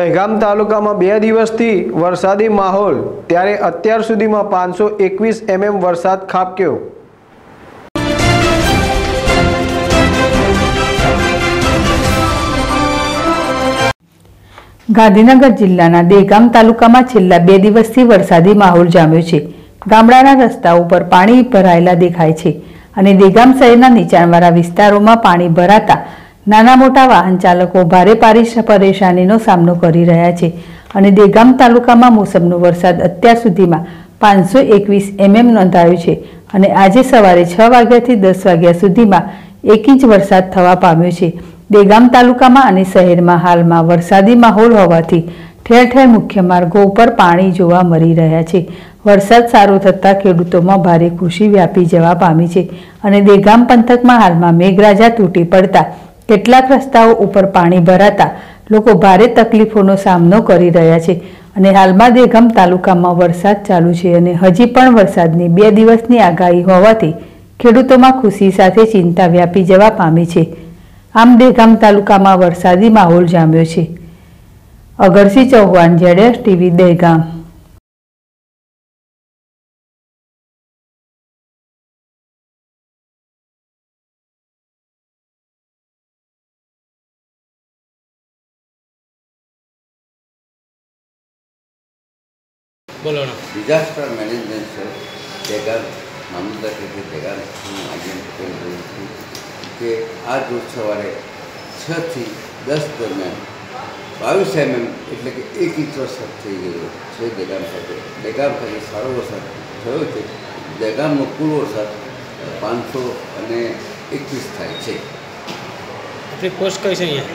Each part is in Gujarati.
દહેગામ તાલુકામાં બે દિવસથી વરસાદી માહોલ, ત્યારે અત્યાર સુધીમાં પાંચસો એકવીસ એમએમ વરસાદ ખાબક્યો. ગાંધીનગર જિલ્લાના દેગામ તાલુકામાં છેલ્લા બે દિવસથી વરસાદી માહોલ જામ્યો છે. ગામડાના રસ્તા ઉપર પાણી ભરાયેલા દેખાય છે અને દેગામ શહેરના નીચાણવાળા વિસ્તારોમાં પાણી ભરાતા નાના મોટા વાહન ચાલકો ભારે પારી પરેશાનીનો સામનો કરી રહ્યા છે અને દેગામ તાલુકામાં મોસમનો વરસાદ અત્યાર સુધીમાં પાંચસો એકવીસ એમએમ નોંધાયો છે અને આજે સવારે છ વાગ્યાથી દસ વાગ્યા સુધીમાં એક ઇંચ વરસાદ થવા પામ્યો છે. દેગામ તાલુકામાં અને શહેરમાં હાલમાં વરસાદી માહોલ હોવાથી ઠેર ઠેર મુખ્ય માર્ગો ઉપર પાણી જોવા મળી રહ્યા છે. વરસાદ સારો થતાં ખેડૂતોમાં ભારે ખુશી વ્યાપી જવા પામી છે અને દેગામ પંથકમાં હાલમાં મેઘરાજા તૂટી પડતા કેટલાક રસ્તાઓ ઉપર પાણી ભરાતા લોકો ભારે તકલીફોનો સામનો કરી રહ્યા છે અને હાલમાં દેગમ તાલુકામાં વરસાદ ચાલુ છે અને હજી પણ વરસાદની બે દિવસની આગાહી હોવાથી ખેડૂતોમાં ખુશી સાથે ચિંતા વ્યાપી જવા પામી છે. આમ દેગામ તાલુકામાં વરસાદી માહોલ જામ્યો છે. અગરસિંહ ચૌહાણ, જેડેશ ટીવી દહેગામ બોલો ડિઝાસ્ટર મેનેજમેન્ટ છે ભેગા મામલતદાર કચેરી ભેગા હું આજે કે આ રોજ સવારે છથી દસ દરમિયાન બાવીસ એમએમ એટલે કે એક ઇંચ વરસાદ થઈ ગયો છે. દેગામ ખાતે દેગામ ખાતે સારો વરસાદ થયો છે. દેગામનો કુલ વરસાદ પાંચસો અને એકવીસ થાય છે. આપણી પોસ્ટ કઈ છે અહીંયા?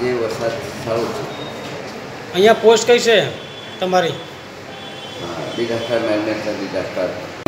જે વરસાદ સારો છે. અહીંયા પોસ્ટ કઈ છે તમારી? tidak permanent dan tidak tetap